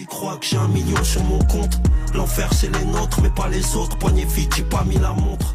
Il croit que j'ai un million sur mon compte. L'enfer c'est les nôtres, mais pas les autres. Poignée vite, j'ai pas mis la montre.